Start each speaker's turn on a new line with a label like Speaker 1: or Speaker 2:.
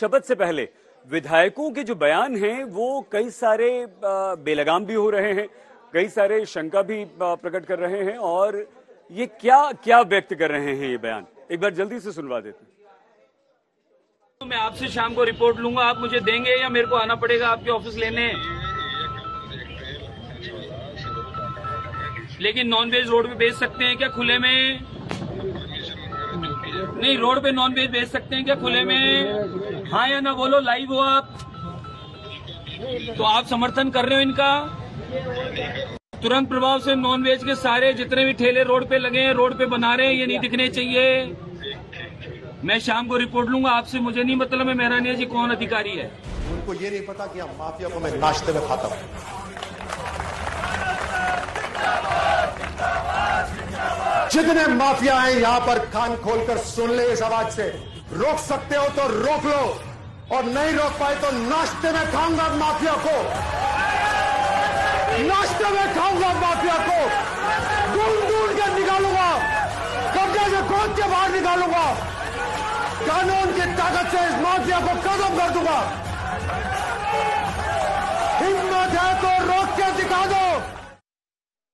Speaker 1: शपथ से पहले, विधायकों के जो बयान हैं, वो कई सारे बेलगाम भी हो रहे हैं, कई सारे शंका भी प्रकट कर रहे हैं और ये क्या क्या व्यक्त कर रहे हैं ये बयान? एक बार जल्दी से सुनवा देते हैं।
Speaker 2: तो मैं आपसे शाम को रिपोर्ट लूँगा, आप मुझे देंगे या मेरे को आना पड़ेगा आपके ऑफ़िस लेने? लेकिन नॉन वेज रोड पे बेच सकते हैं क्या खुले में? नहीं, रोड पे नॉन वेज बेच सकते हैं क्या? खुले में? हाँ या ना? बोलो लाइव हो आप। तो आप समर्थन कर रहे हो इनका? तुरंत प्रभाव से नॉन वेज के सारे जितने भी ठेले रोड पे लगे हैं, रोड पे बना रहे हैं, ये नहीं दिखने चाहिए। मैं शाम को रिपोर्ट लूँगा आपसे, मुझे नहीं मतलब है, मेहरानिया जी कौन अधिकारी है?
Speaker 3: उनको ये नहीं पता कि माफिया को मैं नाश्ते में खाता हूँ। जितने माफिया हैं यहाँ पर कान खोलकर सुन ले इस आवाज़ से। रोक सकते हो तो रोक लो, और नहीं रोक पाए तो नाश्ते में खाऊँगा माफिया को। नाश्ते में खाऊँगा माफिया को। ढूंढ ढूंढ के निकालूँगा, कब्जे से खोद के बाहर निकालूँगा। कानून की ताकत से इस माफिया को खत्म कर दूँगा। हिम्मत है तो